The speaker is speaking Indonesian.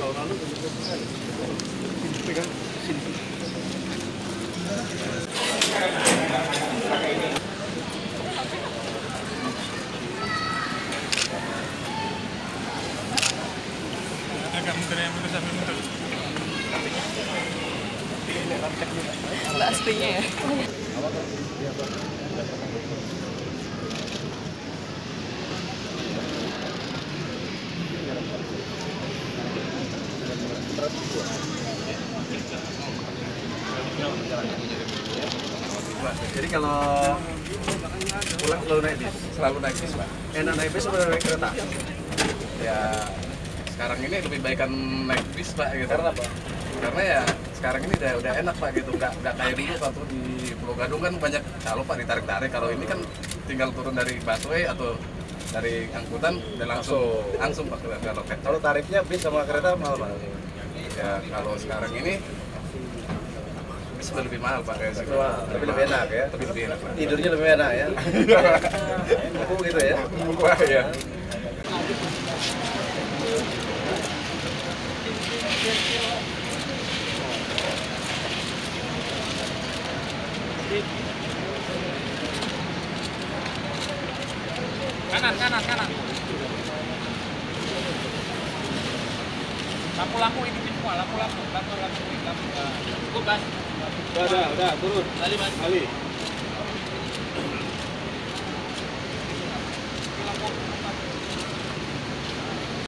Tahun lalu pegang sampai ya. Jadi kalau pulang selalu naik bis, selalu naik bis, Pak. Enak naik bis atau naik kereta? Ya sekarang ini lebih baikkan naik bis, Pak. Gitu. Karena apa? Karena ya sekarang ini udah udah enak, Pak. Gitu, nggak nggak kayak dulu waktu di Pulau Gadung kan banyak kalau Pak ditarik-tarik. Kalau ini kan tinggal turun dari busway atau dari angkutan dan langsung langsung Pak ke ke loket. Kalau tarifnya bis sama kereta mahal mahal. Ya kalau sekarang ini bis udah lebih mahal, Pak. Kayak segitu. Wah, tapi lebih enak ya. Tapi lebih enak, Pak. Tidurnya lebih enak ya. Aku gitu ya. Wah, ya. kanan kanan kanan lampu-lampu ini semua lampu-lampu lampu-lampu lampu cukup mas Udah, udah, udah, turun. kali mas Kali.